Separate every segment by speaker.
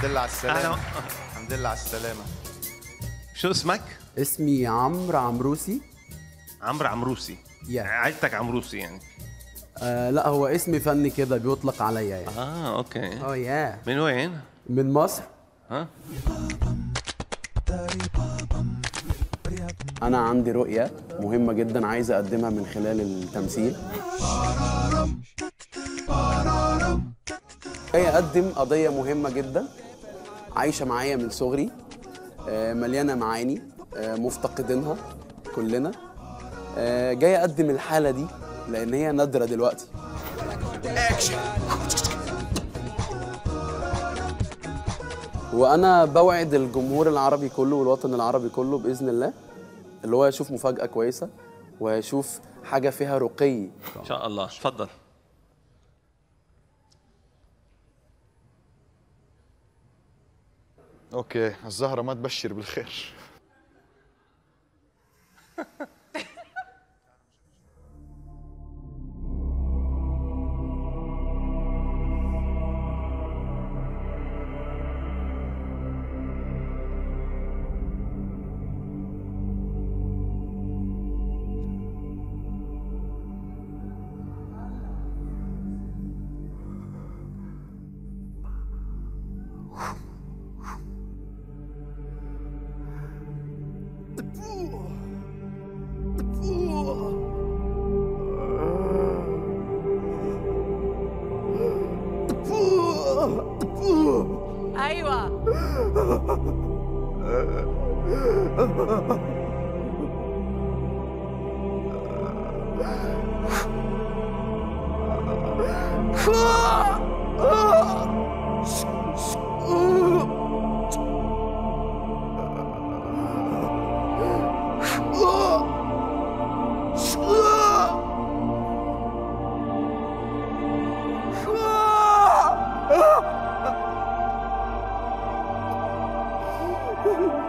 Speaker 1: الحمد لله على
Speaker 2: السلامة.
Speaker 1: الحمد لله على السلامة.
Speaker 2: شو اسمك؟
Speaker 3: اسمي عمرو عمروسي.
Speaker 2: عمرو عمروسي.
Speaker 3: Yeah.
Speaker 2: عيلتك عمروسي يعني.
Speaker 3: آه لا هو اسمي فني كده بيطلق عليا يعني.
Speaker 2: آه أوكي.
Speaker 3: آه يا
Speaker 2: من وين؟
Speaker 3: من مصر.
Speaker 2: ها؟
Speaker 3: أنا عندي رؤية مهمة جدا عايز أقدمها من خلال التمثيل. جاي أقدم قضية مهمة جدا. عايشة معايا من صغري آه، مليانة معاني آه، مفتقدينها كلنا. آه، جاي أقدم الحالة دي لأن هي نادرة دلوقتي. وأنا بوعد الجمهور العربي كله والوطن العربي كله بإذن الله اللي هو يشوف مفاجأة كويسة ويشوف حاجة فيها رقي. إن
Speaker 2: شاء الله. تفضل
Speaker 4: أوكي الزهرة ما تبشر بالخير. The pool. The
Speaker 3: pool. The pool. The pool.
Speaker 5: Aiwa.
Speaker 3: Mm-hmm.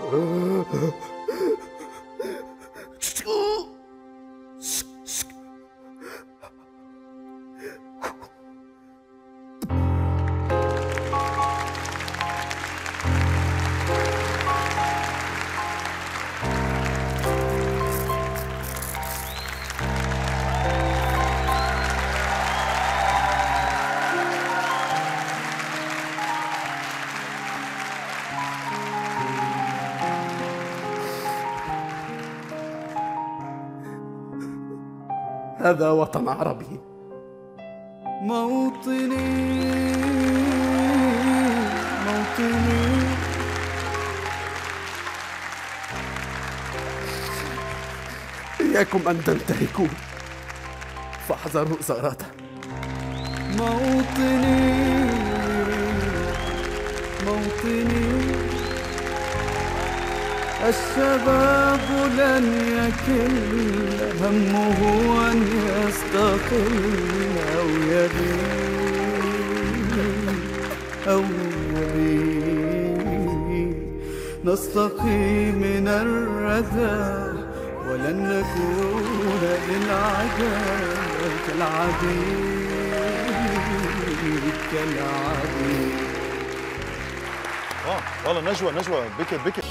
Speaker 3: Uh. هذا وطن عربي.
Speaker 6: موطني موطني.
Speaker 3: إياكم أن تنتهكوا. فاحذروا زراته
Speaker 6: موطني موطني. الشباب لن يكل همه أن يستقل أو يبيد أو يبيد نستقي من الردى ولن نكون للعدا كالعبيد كالعبيد.
Speaker 4: آه والله نجوى
Speaker 7: نجوى. بكت بكت